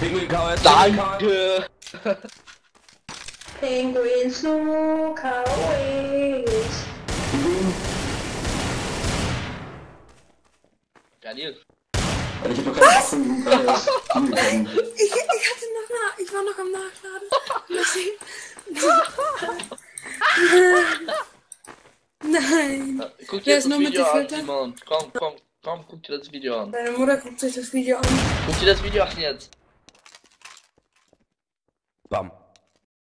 Pinguin KS. Danke. Penguin Luca Ways. Daniel. Ich hab doch keine Waffen. äh, Ich, ich hatte noch nach, ich war noch am Nachladen. Nein. Guck Wer dir ist das noch mit Video den an? Simon. Komm, komm, komm, guck dir das Video an. Deine Mutter guckt sich das Video an. Guck dir das Video an jetzt. Bam.